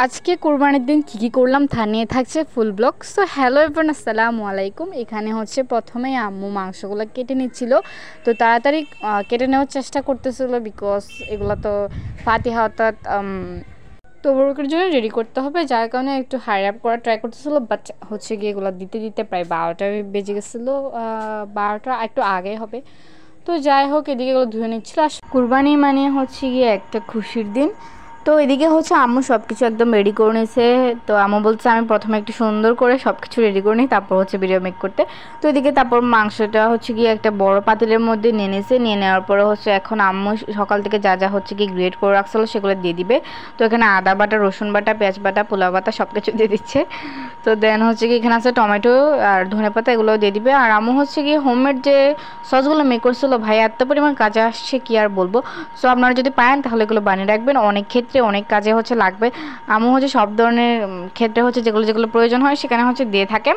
আজকে কোরবানির দিন কী কী করলাম তা নিয়ে থাকছে ফুল ব্লক সো হ্যালো এভন আসসালামু আলাইকুম। এখানে হচ্ছে প্রথমেই আম্মু মাংসগুলো কেটে নিচ্ছিল। তো তাড়াতাড়ি কেটে নেওয়ার চেষ্টা করতেছিল বিকজ এগুলো তো ফাতিহা অর্থাৎ তবরুকের জন্য রেডি করতে হবে। যার কারণে একটু হাই আপ করার ট্রাই করতেছিল বাট হচ্ছে গিয়ে এগুলো দিতে দিতে প্রায় বারোটা বেজে গেছিল বারোটা একটু আগে হবে। তো যাই হোক, এদিকে এগুলো ধুয়ে নিচ্ছিল। আর কুরবানি মানে হচ্ছে গিয়ে একটা খুশির দিন। তো এদিকে হচ্ছে আম্মু সব কিছু একদম রেডি করে নিয়েছে। তো আম্মু বলছে, আমি প্রথমে একটু সুন্দর করে সব কিছু রেডি করে নিই, তারপর হচ্ছে ভিডিও মেক করতে। তো এদিকে তারপর মাংসটা হচ্ছে গিয়ে একটা বড় পাতিলের মধ্যে নিয়ে নিয়েছে। নিয়ে নেওয়ার পরে হচ্ছে এখন আম্মু সকাল থেকে যা যা হচ্ছে কি গ্রেড করে রাখছিল সেগুলো দিয়ে দিবে। তো এখানে আদা বাটা, রসুন বাটা, পেঁয়াজ বাটা পোলা বাটা সব কিছু দিয়ে দিচ্ছে। তো দেন হচ্ছে কি এখানে আছে টমেটো আর ধনে পাতা, এগুলোও দিয়ে দিবে। আর আম্মু হচ্ছে কি হোমমেড যে সসগুলো মেক করছিল, ভাই, এত পরিমাণ কাজে আসছে কি আর বলব? সো আপনারা যদি পান তাহলে এগুলো বানিয়ে রাখবেন। অনেক ক্ষেত্রে ক্ষেত্রে অনেক কাজে হচ্ছে লাগবে। আম্মু হচ্ছে সব ধরনের ক্ষেত্রে হচ্ছে যেগুলো যেগুলো প্রয়োজন হয় সেখানে হচ্ছে দিয়ে থাকে।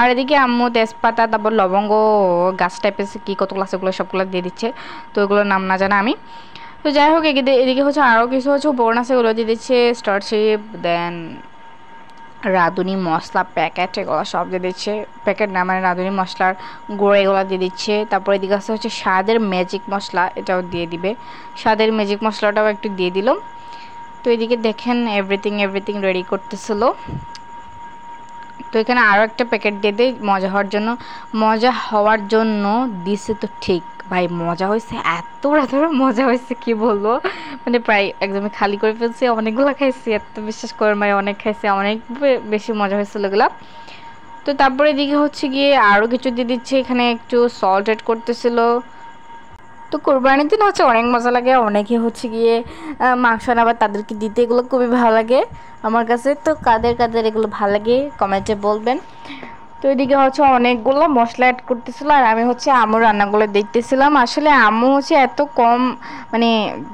আর এদিকে আম্মু তেজপাতা, তারপর লবঙ্গ, গাছ টাইপের কী কতগুলো আছে ওগুলো সবগুলো দিয়ে দিচ্ছে। তো ওগুলোর নাম না জানা আমি। তো যাই হোক এদিকে এদিকে হচ্ছে আরও কিছু হচ্ছে উপকরণ আছে, ওগুলো দিয়ে দিচ্ছে স্টারশিপ দেন রাঁধুনি মশলা প্যাকেট এগুলো সব দিয়ে দিচ্ছে। প্যাকেট না মানে রাঁধুনি মশলার গুঁড়ো এগুলো দিয়ে দিচ্ছে। তারপরে এদিকে আছে হচ্ছে স্বাদের ম্যাজিক মশলা, এটাও দিয়ে দিবে। স্বাদের ম্যাজিক মশলাটাও একটু দিয়ে দিলাম তো এদিকে দেখেন এভরিথিং এভরিথিং রেডি করতেছিল। তো এখানে আরও একটা প্যাকেট দিয়ে দেয় মজা হওয়ার জন্য। মজা হওয়ার জন্য দিছে তো ঠিক। ভাই, মজা হয়েছে, এত এত মজা হয়েছে, কি বলব? মানে প্রায় একদমই খালি করে ফেলছি, অনেকগুলো খাইছি, এত বিশ্বাস করেন ভাই, অনেক খাইছি, অনেক বেশি মজা হয়েছিল এগুলো। তো তারপরে এদিকে হচ্ছে গিয়ে আরও কিছু দিয়ে দিচ্ছে, এখানে একটু সল্ট এড করতেছিল। তো কোরবানির দিন হচ্ছে অনেক মজা লাগে। অনেকে হচ্ছে গিয়ে মাংস আবার তাদেরকে দিতে এগুলো খুবই ভালো লাগে। আমার কাছে তো কাদের কাদের এগুলো ভালো লাগে কমেন্টে বলবেন। তো এদিকে হচ্ছে অনেকগুলো মশলা অ্যাড করতেছিল আর আমি হচ্ছে আমু রান্নাগুলো দেখতেছিলাম। আসলে আম্মু হচ্ছে এত কম মানে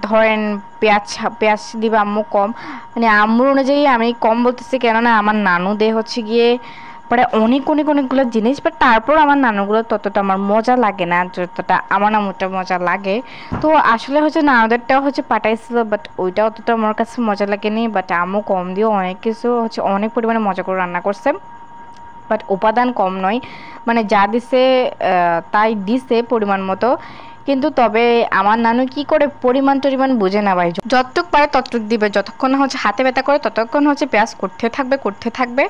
ধরেন পেঁয়াজ পেঁয়াজ দিবে আম্মু কম। মানে আম্মুর অনুযায়ী আমি কম বলতেছি কেননা আমার নানু দে হচ্ছে গিয়ে পরে অনেক অনেক, অনেকগুলো জিনিস বাট তারপর আমার নানুগুলো ততটা আমার মজা লাগে না, যতটা আমার নামুটা মজা লাগে। তো আসলে হচ্ছে নানুদেরটাও হচ্ছে পাঠাইছিল বাট ওইটা অতটা আমার কাছে মজা লাগেনি বাট আমও কম দিয়েও অনেক কিছু হচ্ছে অনেক পরিমাণে মজা করে রান্না করছে। বাট উপাদান কম নয় মানে যা দিছে তাই দিছে পরিমাণ মতো। কিন্তু তবে আমার নানু কি করে পরিমাণ টরিমাণ বুঝে না ভাই। যতটুক পারে ততটুক দিবে, যতক্ষণ হচ্ছে হাতে ব্যথা করে ততক্ষণ হচ্ছে পেঁয়াজ করতে থাকবে করতে থাকবে।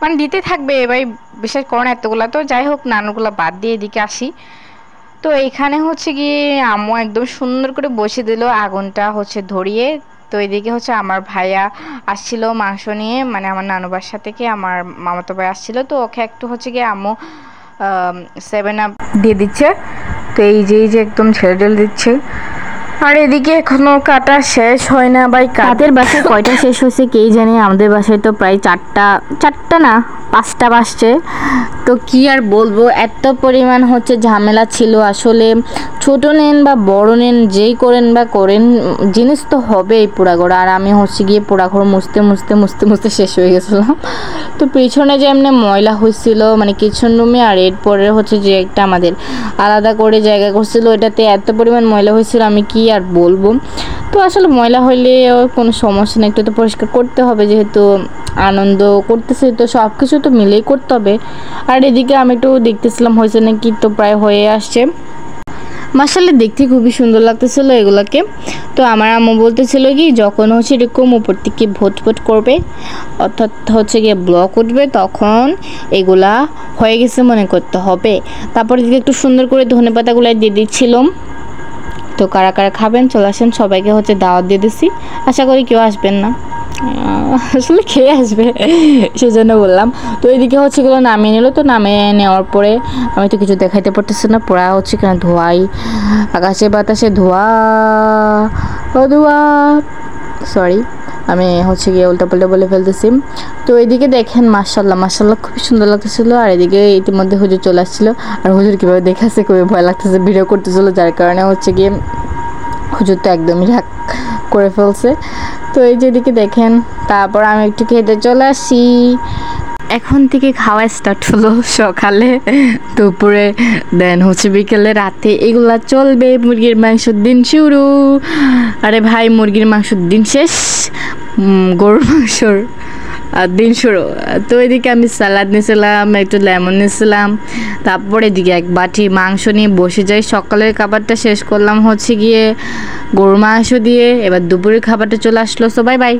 মানে দিতে থাকবে, এবার বিশেষ করে এতগুলো, তো যাই হোক, নানুগুলো বাদ দিয়ে এদিকে আসি। তো এখানে হচ্ছে গিয়ে আম্মু একদম সুন্দর করে বসে দিল আগুনটা হচ্ছে ধরিয়ে। তো এদিকে হচ্ছে আমার ভাইয়া আসছিল মাংস নিয়ে মানে আমার নানু সাথে থেকে আমার মামাতো ভাই আসছিল। তো ওকে একটু হচ্ছে গিয়ে আম্মু সেভেন আপ দিয়ে দিচ্ছে। তো এই যে এই যে একদম ছেড়ে ঢেলে দিচ্ছে। আর এদিকে এখনও কাটা শেষ হয় না ভাই কাদের বাসায় কয়টা শেষ হয়েছে কেই জানে, আমাদের বাসায় তো প্রায় চারটা চারটা না, পাঁচটা বাসছে তো কি আর বলব, এত পরিমাণ হচ্ছে ঝামেলা ছিল। আসলে ছোট নেন বা বড় নেন, যেই করেন বা করেন, জিনিস তো হবে এই পোড়াঘর। আর আমি হচ্ছে গিয়ে পোড়াঘর মুছতে মুছতে মুছতে মুছতে শেষ হয়ে গেছিলাম। তো পিছনে যে এমনি ময়লা হয়েছিল মানে কিচেন রুমে আর এরপরে হচ্ছে যে একটা আমাদের আলাদা করে জায়গা করছিল এটাতে এত পরিমাণ ময়লা হয়েছিল আমি কি আর বলব? তো আসলে ময়লা হইলে কোনো সমস্যা নেই, একটু তো পরিষ্কার করতে হবে যেহেতু আনন্দ করতেছে, তো সব কিছু তো মিলেই করতে হবে। আর এদিকে আমি একটু দেখতেছিলাম হয়েছে নাকি, তো প্রায় হয়ে আসছে। মাসালে দেখতে খুবই সুন্দর লাগতেছিল এগুলোকে। তো আমার আম্মু বলতেছিল কি, যখন হচ্ছে এরকম উপর থেকে ভোট ভোট করবে, অর্থাৎ হচ্ছে গিয়ে ব্লক উঠবে, তখন এগুলা হয়ে গেছে মনে করতে হবে। তারপরে দিকে একটু সুন্দর করে ধনে পাতাগুলো দিয়ে দিচ্ছিলাম। তো কারা কারা খাবেন, চলে আসেন, সবাইকে হচ্ছে দাওয়াত দিয়ে দিছি। আশা করি কেউ আসবেন না। আসলে খেয়ে আসবে, সেজন্য বললাম। তো এইদিকে হচ্ছে এগুলো নামিয়ে নিল। তো নামিয়ে নেওয়ার পরে আমি তো কিছু দেখাইতে পারতেছি না। পোড়া হচ্ছে কেন ধোয়াই। আকাশে বাতাসে ধোয়া। ও ধোয়া। সরি আমি হচ্ছে গিয়ে উল্টা পাল্টা বলে ফেলতেছি। তো এদিকে দেখেন মার্শাল্লাহ মার্শাল্লাহ খুবই সুন্দর লাগতেছিল। আর এদিকে ইতিমধ্যে হুজুর চলে আসছিল। আর হুজুর কীভাবে দেখাচ্ছে, খুবই ভয় লাগতেছে, ভিডিও করতেছিল। যার কারণে হচ্ছে গিয়ে হুজুর তো একদমই রাগ করে ফেলছে। তো এই যেদিকে দেখেন, তারপর আমি একটু খেতে চলে আসি। এখন থেকে খাওয়া স্টার্ট হলো সকালে, দুপুরে দেন হচ্ছে বিকেলে, রাতে এগুলা চলবে, মুরগির মাংসের দিন শুরু। আরে ভাই, মুরগির মাংসের দিন শেষ। গরুর মাংসর দিন শুরু। তো এদিকে আমি স্যালাড নিয়েছিলাম, একটু লেমন নিয়েছিলাম, তারপর এদিকে এক বাটি মাংস নিয়ে বসে যাই। সকালের খাবারটা শেষ করলাম হচ্ছে গিয়ে গরু মাংস দিয়ে। এবার দুপুরের খাবারটা চলে আসলো। সবাই বাই